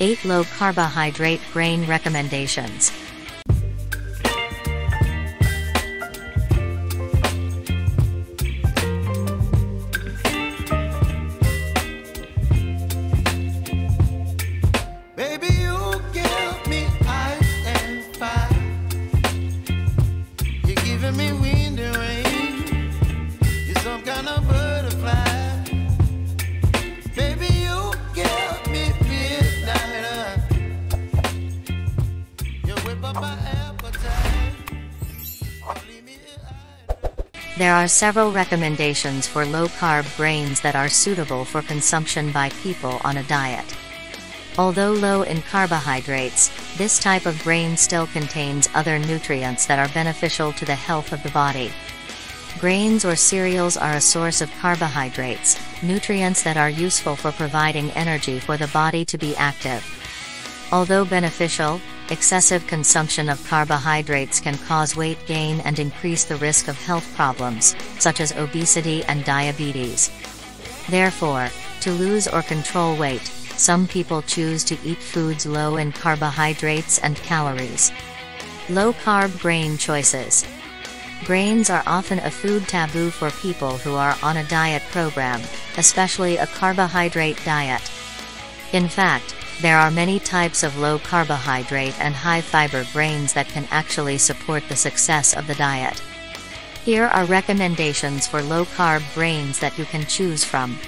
8 Low Carbohydrate Grain Recommendations There are several recommendations for low carb grains that are suitable for consumption by people on a diet. Although low in carbohydrates, this type of grain still contains other nutrients that are beneficial to the health of the body. Grains or cereals are a source of carbohydrates, nutrients that are useful for providing energy for the body to be active. Although beneficial, excessive consumption of carbohydrates can cause weight gain and increase the risk of health problems, such as obesity and diabetes. Therefore, to lose or control weight, some people choose to eat foods low in carbohydrates and calories. Low carb grain choices. Grains are often a food taboo for people who are on a diet program, especially a carbohydrate diet. In fact, there are many types of low carbohydrate and high fiber grains that can actually support the success of the diet. Here are recommendations for low carb grains that you can choose from.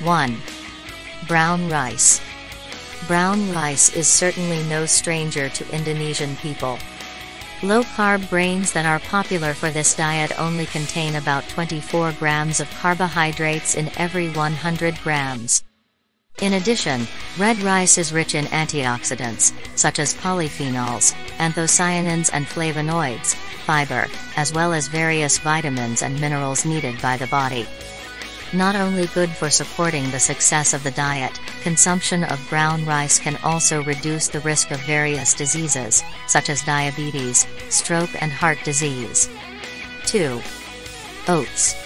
1. Brown rice. Brown rice is certainly no stranger to Indonesian people. Low carb grains that are popular for this diet only contain about 24 grams of carbohydrates in every 100 grams. In addition, red rice is rich in antioxidants, such as polyphenols, anthocyanins and flavonoids, fiber, as well as various vitamins and minerals needed by the body. Not only good for supporting the success of the diet, consumption of brown rice can also reduce the risk of various diseases, such as diabetes, stroke and heart disease. 2. Oats.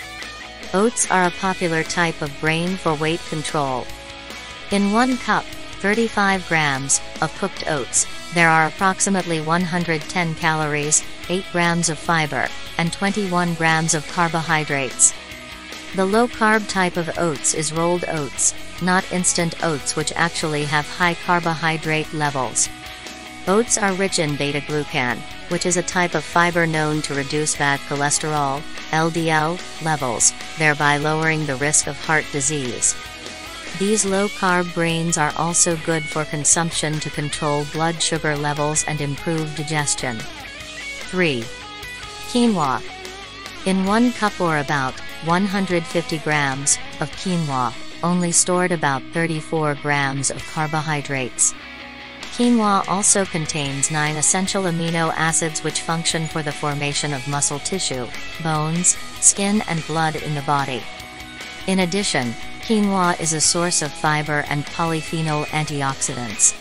Oats are a popular type of grain for weight control. In one cup, 35 grams, of cooked oats, there are approximately 110 calories, 8 grams of fiber, and 21 grams of carbohydrates. The low-carb type of oats is rolled oats, not instant oats which actually have high carbohydrate levels. Oats are rich in beta-glucan, which is a type of fiber known to reduce bad cholesterol, LDL, levels, thereby lowering the risk of heart disease. These low-carb grains are also good for consumption to control blood sugar levels and improve digestion. 3. Quinoa. In one cup or about 150 grams of quinoa, only stored about 34 grams of carbohydrates. Quinoa also contains 9 essential amino acids which function for the formation of muscle tissue, bones, skin and blood in the body. In addition, quinoa is a source of fiber and polyphenol antioxidants.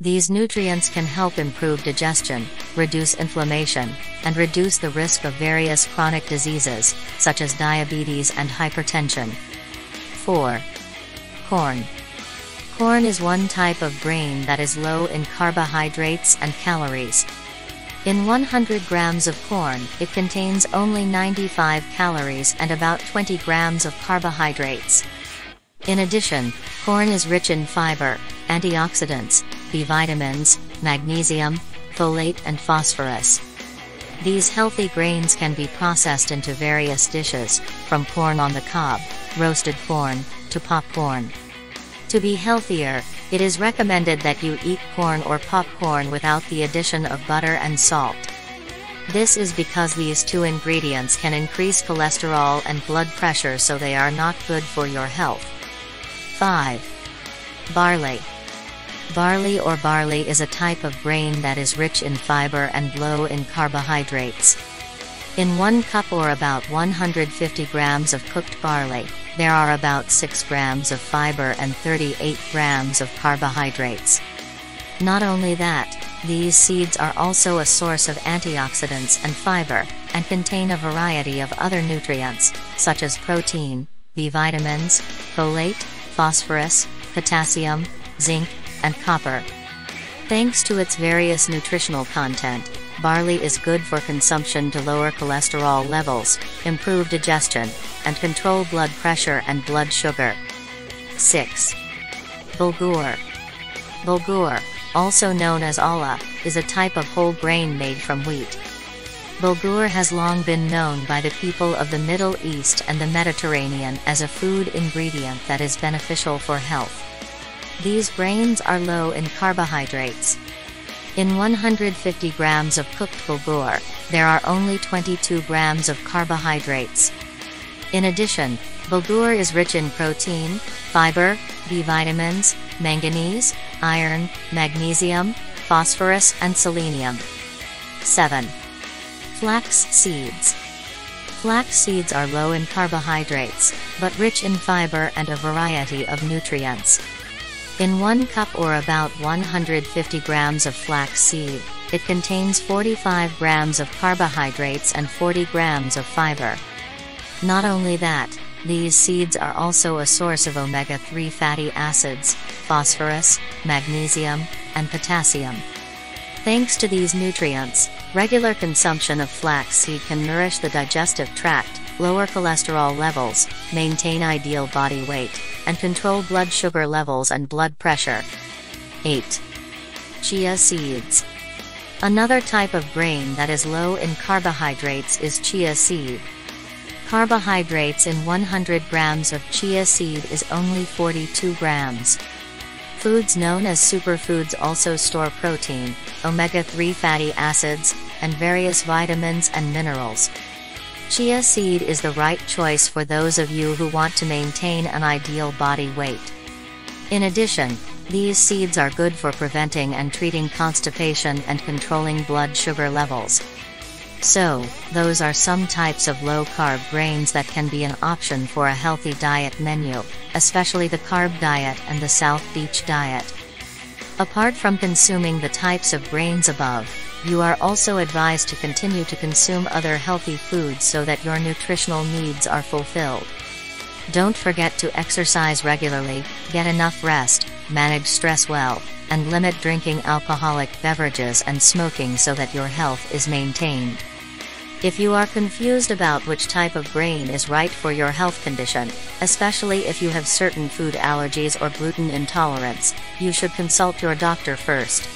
These nutrients can help improve digestion, reduce inflammation, and reduce the risk of various chronic diseases, such as diabetes and hypertension. 4. Corn. Corn is one type of grain that is low in carbohydrates and calories. In 100 grams of corn, it contains only 95 calories and about 20 grams of carbohydrates. In addition, corn is rich in fiber, antioxidants, B vitamins, magnesium, folate and phosphorus. These healthy grains can be processed into various dishes, from corn on the cob, roasted corn, to popcorn. To be healthier, it is recommended that you eat corn or popcorn without the addition of butter and salt. This is because these two ingredients can increase cholesterol and blood pressure so they are not good for your health. 5. Barley. Barley or barley is a type of grain that is rich in fiber and low in carbohydrates. In one cup or about 150 grams of cooked barley, there are about 6 grams of fiber and 38 grams of carbohydrates. Not only that, these seeds are also a source of antioxidants and fiber, and contain a variety of other nutrients, such as protein, B vitamins, folate, phosphorus, potassium, zinc, and copper. Thanks to its various nutritional content, barley is good for consumption to lower cholesterol levels, improve digestion, and control blood pressure and blood sugar. 6. Bulgur. Bulgur, also known as olla, is a type of whole grain made from wheat. Bulgur has long been known by the people of the Middle East and the Mediterranean as a food ingredient that is beneficial for health. These grains are low in carbohydrates. In 150 grams of cooked bulgur, there are only 22 grams of carbohydrates. In addition, bulgur is rich in protein, fiber, B vitamins, manganese, iron, magnesium, phosphorus and selenium. 7. Flax seeds. Flax seeds are low in carbohydrates, but rich in fiber and a variety of nutrients. In one cup or about 150 grams of flax seed, it contains 45 grams of carbohydrates and 40 grams of fiber. Not only that, these seeds are also a source of omega-3 fatty acids, phosphorus, magnesium, and potassium. Thanks to these nutrients, regular consumption of flaxseed can nourish the digestive tract, lower cholesterol levels, maintain ideal body weight, and control blood sugar levels and blood pressure. 8. Chia seeds. Another type of grain that is low in carbohydrates is chia seed. Carbohydrates in 100 grams of chia seed is only 42 grams. Foods known as superfoods also store protein, omega-3 fatty acids, and various vitamins and minerals. Chia seed is the right choice for those of you who want to maintain an ideal body weight. In addition, these seeds are good for preventing and treating constipation and controlling blood sugar levels. So, those are some types of low-carb grains that can be an option for a healthy diet menu, especially the carb diet and the South Beach diet. Apart from consuming the types of grains above, you are also advised to continue to consume other healthy foods so that your nutritional needs are fulfilled. Don't forget to exercise regularly, get enough rest, manage stress well, and limit drinking alcoholic beverages and smoking so that your health is maintained. If you are confused about which type of grain is right for your health condition, especially if you have certain food allergies or gluten intolerance, you should consult your doctor first.